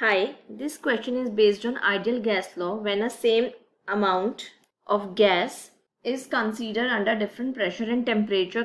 Hi, this question is based on ideal gas law when a same amount of gas is considered under different pressure and temperature